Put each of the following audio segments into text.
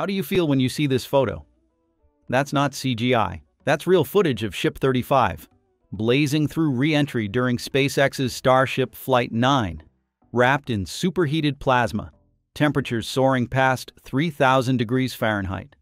How do you feel when you see this photo? That's not CGI. That's real footage of Ship 35, blazing through re-entry during SpaceX's Starship Flight 9, wrapped in superheated plasma, temperatures soaring past 3,000 degrees Fahrenheit.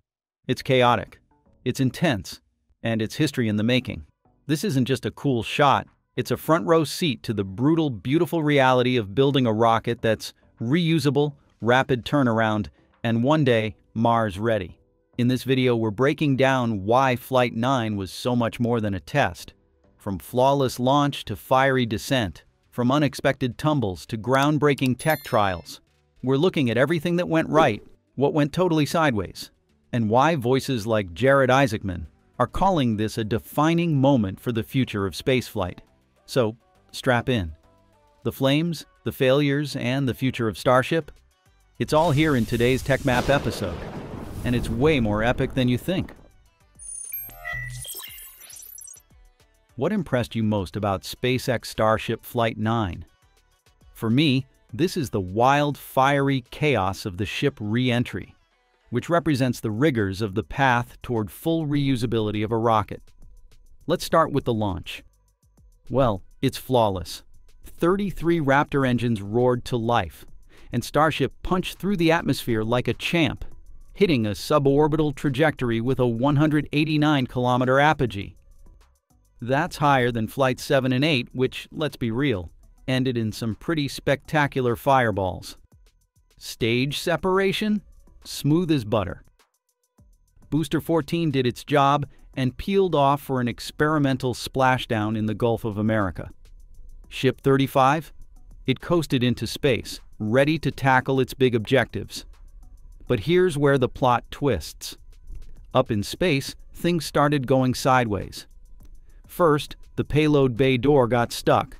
It's chaotic, it's intense, and it's history in the making. This isn't just a cool shot, it's a front row seat to the brutal, beautiful reality of building a rocket that's reusable, rapid turnaround, and one day Mars ready. In this video, we're breaking down why Flight 9 was so much more than a test. From flawless launch to fiery descent, from unexpected tumbles to groundbreaking tech trials, we're looking at everything that went right, what went totally sideways, and why voices like Jared Isaacman are calling this a defining moment for the future of spaceflight. So, strap in. The flames, the failures, and the future of Starship? It's all here in today's TechMap episode, and it's way more epic than you think. What impressed you most about SpaceX Starship Flight 9? For me, this is the wild, fiery chaos of the ship re-entry which represents the rigors of the path toward full reusability of a rocket. Let's start with the launch. Well, it's flawless. 33 Raptor engines roared to life, and Starship punched through the atmosphere like a champ, hitting a suborbital trajectory with a 189 kilometer apogee. That's higher than Flight 7 and 8, which, let's be real, ended in some pretty spectacular fireballs. Stage separation? smooth as butter. Booster 14 did its job and peeled off for an experimental splashdown in the Gulf of America. Ship 35? It coasted into space, ready to tackle its big objectives. But here's where the plot twists. Up in space, things started going sideways. First, the payload bay door got stuck.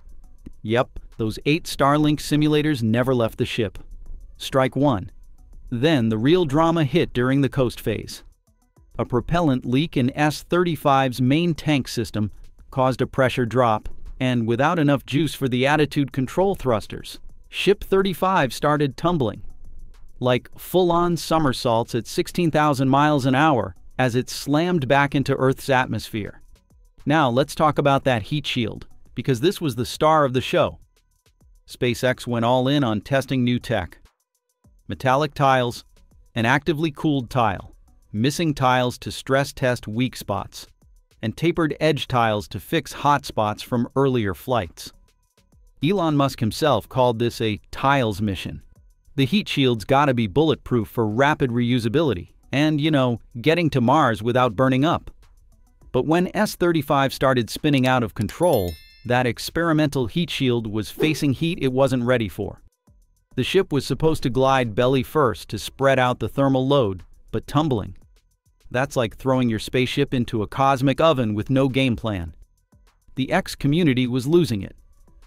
Yep, those eight Starlink simulators never left the ship. Strike one. Then the real drama hit during the coast phase. A propellant leak in S-35's main tank system caused a pressure drop, and without enough juice for the attitude control thrusters, Ship 35 started tumbling. Like full-on somersaults at 16,000 miles an hour as it slammed back into Earth's atmosphere. Now let's talk about that heat shield, because this was the star of the show. SpaceX went all in on testing new tech metallic tiles, an actively cooled tile, missing tiles to stress test weak spots, and tapered edge tiles to fix hot spots from earlier flights. Elon Musk himself called this a tiles mission. The heat shield's gotta be bulletproof for rapid reusability and, you know, getting to Mars without burning up. But when S-35 started spinning out of control, that experimental heat shield was facing heat it wasn't ready for. The ship was supposed to glide belly first to spread out the thermal load, but tumbling. That's like throwing your spaceship into a cosmic oven with no game plan. The X community was losing it.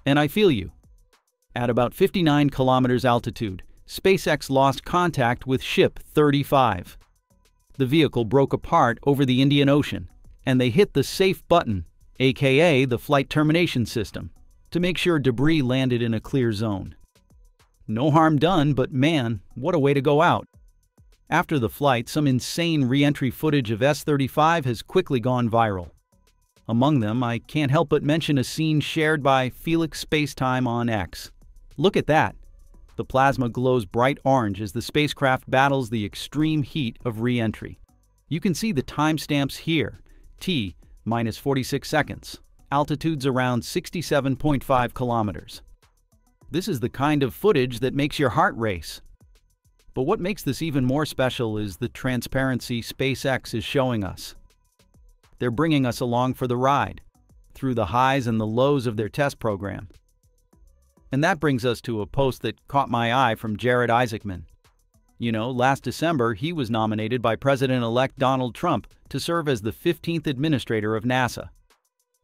And I feel you. At about 59 kilometers altitude, SpaceX lost contact with Ship 35. The vehicle broke apart over the Indian Ocean, and they hit the safe button, aka the flight termination system, to make sure debris landed in a clear zone. No harm done, but man, what a way to go out. After the flight, some insane re-entry footage of S-35 has quickly gone viral. Among them, I can't help but mention a scene shared by Felix Spacetime on X. Look at that. The plasma glows bright orange as the spacecraft battles the extreme heat of re-entry. You can see the timestamps here, T minus 46 seconds, altitudes around 67.5 kilometers. This is the kind of footage that makes your heart race. But what makes this even more special is the transparency SpaceX is showing us. They're bringing us along for the ride, through the highs and the lows of their test program. And that brings us to a post that caught my eye from Jared Isaacman. You know, last December, he was nominated by President elect Donald Trump to serve as the 15th administrator of NASA.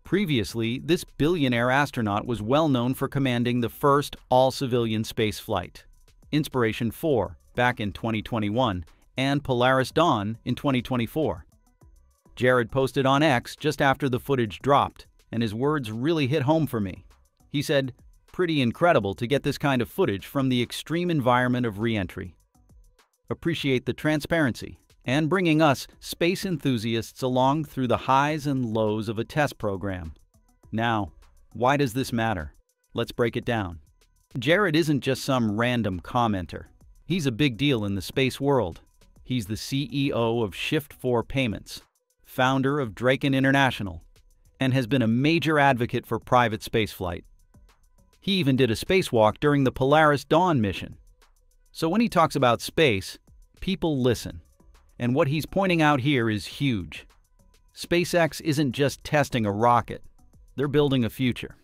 Previously, this billionaire astronaut was well known for commanding the first all-civilian space flight, Inspiration 4 back in 2021 and Polaris Dawn in 2024. Jared posted on X just after the footage dropped, and his words really hit home for me. He said, pretty incredible to get this kind of footage from the extreme environment of reentry. appreciate the transparency, and bringing us, space enthusiasts, along through the highs and lows of a test program. Now, why does this matter? Let's break it down. Jared isn't just some random commenter. He's a big deal in the space world. He's the CEO of Shift4 Payments, founder of Draken International, and has been a major advocate for private spaceflight. He even did a spacewalk during the Polaris Dawn mission. So when he talks about space, people listen. And what he's pointing out here is huge. SpaceX isn't just testing a rocket, they're building a future.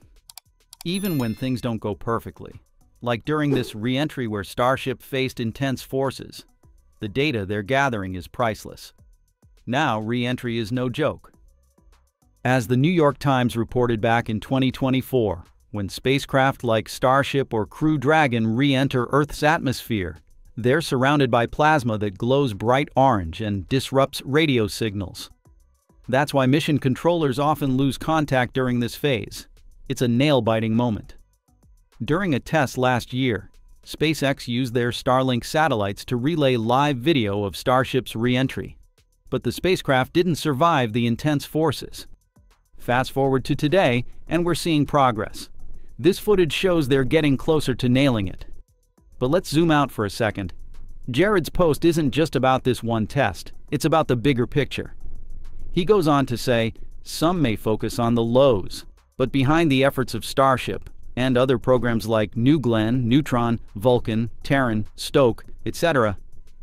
Even when things don't go perfectly, like during this reentry where Starship faced intense forces, the data they're gathering is priceless. Now, reentry is no joke. As the New York Times reported back in 2024, when spacecraft like Starship or Crew Dragon re enter Earth's atmosphere, they're surrounded by plasma that glows bright orange and disrupts radio signals. That's why mission controllers often lose contact during this phase. It's a nail biting moment. During a test last year, SpaceX used their Starlink satellites to relay live video of Starship's re entry. But the spacecraft didn't survive the intense forces. Fast forward to today, and we're seeing progress. This footage shows they're getting closer to nailing it. But let's zoom out for a second. Jared's post isn't just about this one test, it's about the bigger picture. He goes on to say, some may focus on the lows, but behind the efforts of Starship and other programs like New Glenn, Neutron, Vulcan, Terran, Stoke, etc.,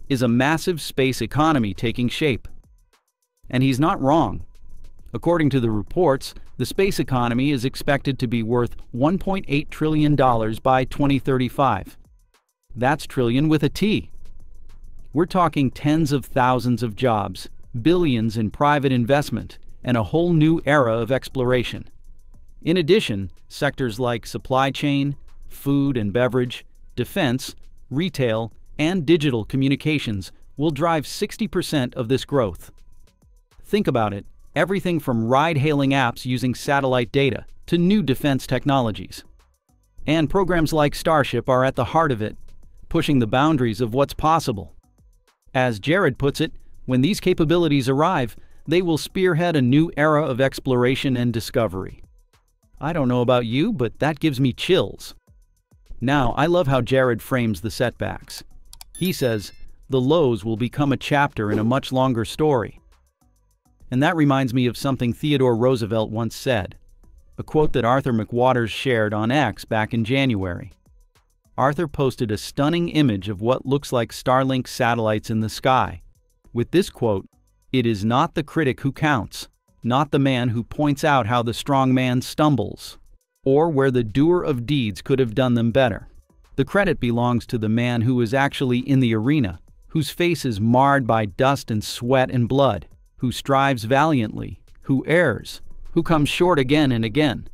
is a massive space economy taking shape. And he's not wrong. According to the reports, the space economy is expected to be worth $1.8 trillion by 2035. That's trillion with a T. We're talking tens of thousands of jobs, billions in private investment, and a whole new era of exploration. In addition, sectors like supply chain, food and beverage, defense, retail, and digital communications will drive 60% of this growth. Think about it everything from ride hailing apps using satellite data to new defense technologies. And programs like Starship are at the heart of it, pushing the boundaries of what's possible. As Jared puts it, when these capabilities arrive, they will spearhead a new era of exploration and discovery. I don't know about you, but that gives me chills. Now, I love how Jared frames the setbacks. He says, the lows will become a chapter in a much longer story. And that reminds me of something Theodore Roosevelt once said, a quote that Arthur McWaters shared on X back in January. Arthur posted a stunning image of what looks like Starlink satellites in the sky. With this quote, It is not the critic who counts, not the man who points out how the strong man stumbles, or where the doer of deeds could have done them better. The credit belongs to the man who is actually in the arena, whose face is marred by dust and sweat and blood, who strives valiantly, who errs, who comes short again and again,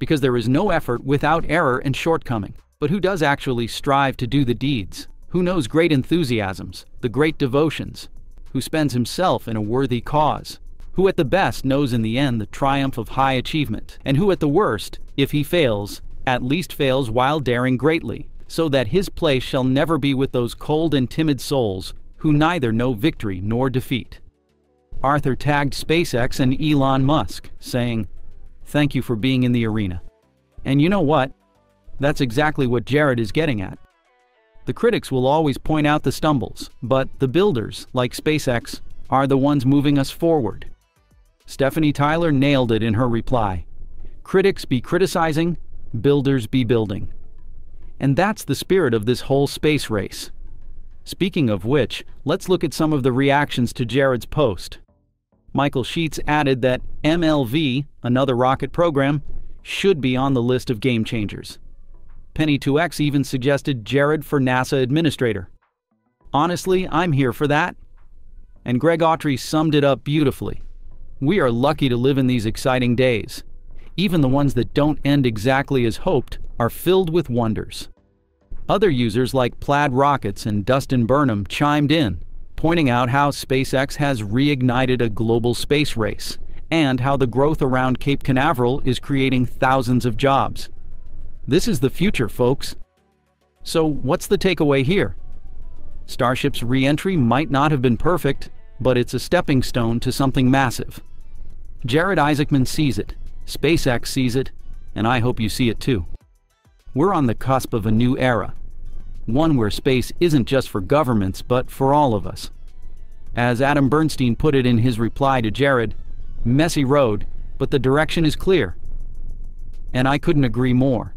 because there is no effort without error and shortcoming, but who does actually strive to do the deeds, who knows great enthusiasms, the great devotions, who spends himself in a worthy cause, who at the best knows in the end the triumph of high achievement, and who at the worst, if he fails, at least fails while daring greatly, so that his place shall never be with those cold and timid souls who neither know victory nor defeat. Arthur tagged SpaceX and Elon Musk, saying, Thank you for being in the arena. And you know what? That's exactly what Jared is getting at. The critics will always point out the stumbles, but the builders, like SpaceX, are the ones moving us forward. Stephanie Tyler nailed it in her reply. Critics be criticizing, builders be building. And that's the spirit of this whole space race. Speaking of which, let's look at some of the reactions to Jared's post. Michael Sheetz added that MLV, another rocket program, should be on the list of game changers. Penny2X even suggested Jared for NASA administrator. Honestly, I'm here for that. And Greg Autry summed it up beautifully. We are lucky to live in these exciting days. Even the ones that don't end exactly as hoped are filled with wonders. Other users like Plaid Rockets and Dustin Burnham chimed in, pointing out how SpaceX has reignited a global space race and how the growth around Cape Canaveral is creating thousands of jobs. This is the future, folks. So, what's the takeaway here? Starship's re-entry might not have been perfect, but it's a stepping stone to something massive. Jared Isaacman sees it, SpaceX sees it, and I hope you see it too. We're on the cusp of a new era, one where space isn't just for governments but for all of us. As Adam Bernstein put it in his reply to Jared, messy road, but the direction is clear. And I couldn't agree more.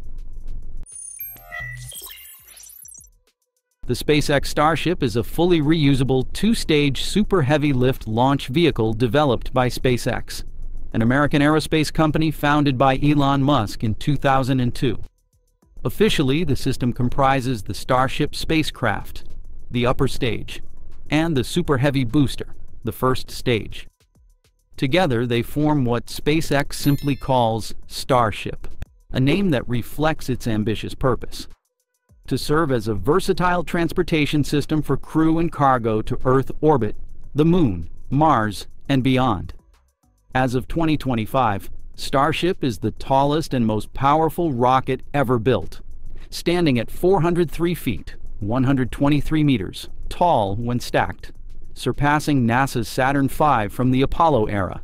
The SpaceX Starship is a fully reusable two-stage super heavy lift launch vehicle developed by SpaceX, an American aerospace company founded by Elon Musk in 2002. Officially, the system comprises the Starship spacecraft, the upper stage, and the Super Heavy booster, the first stage. Together, they form what SpaceX simply calls Starship, a name that reflects its ambitious purpose to serve as a versatile transportation system for crew and cargo to Earth orbit, the Moon, Mars, and beyond. As of 2025, Starship is the tallest and most powerful rocket ever built, standing at 403 feet, 123 meters, tall when stacked, surpassing NASA's Saturn V from the Apollo era.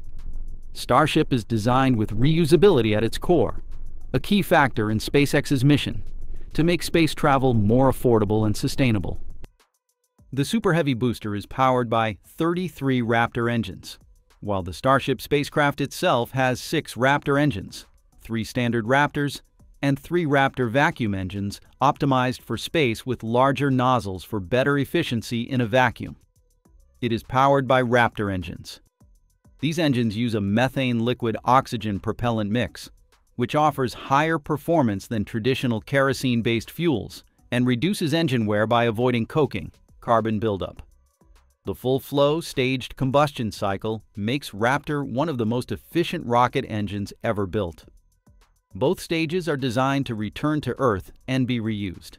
Starship is designed with reusability at its core, a key factor in SpaceX's mission to make space travel more affordable and sustainable. The Super Heavy booster is powered by 33 Raptor engines, while the Starship spacecraft itself has six Raptor engines, three standard Raptors, and three Raptor vacuum engines optimized for space with larger nozzles for better efficiency in a vacuum. It is powered by Raptor engines. These engines use a methane liquid oxygen propellant mix, which offers higher performance than traditional kerosene-based fuels and reduces engine wear by avoiding coking, carbon buildup. The full-flow staged combustion cycle makes Raptor one of the most efficient rocket engines ever built. Both stages are designed to return to Earth and be reused.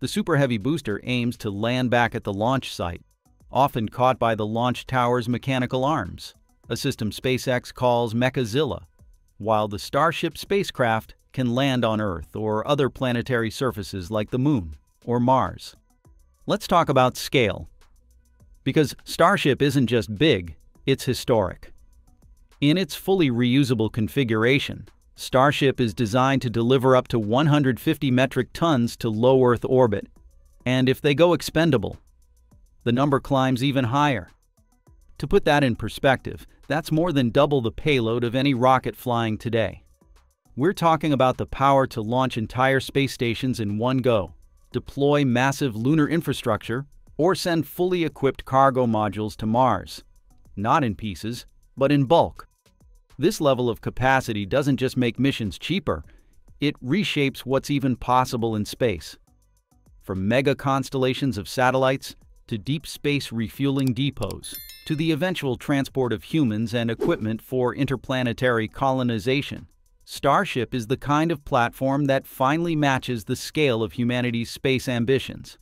The Super Heavy booster aims to land back at the launch site, often caught by the launch tower's mechanical arms, a system SpaceX calls Mechazilla while the Starship spacecraft can land on Earth or other planetary surfaces like the Moon or Mars. Let's talk about scale. Because Starship isn't just big, it's historic. In its fully reusable configuration, Starship is designed to deliver up to 150 metric tons to low Earth orbit, and if they go expendable, the number climbs even higher. To put that in perspective, that's more than double the payload of any rocket flying today. We're talking about the power to launch entire space stations in one go, deploy massive lunar infrastructure, or send fully equipped cargo modules to Mars. Not in pieces, but in bulk. This level of capacity doesn't just make missions cheaper, it reshapes what's even possible in space. From mega constellations of satellites to deep space refueling depots, to the eventual transport of humans and equipment for interplanetary colonization. Starship is the kind of platform that finally matches the scale of humanity's space ambitions.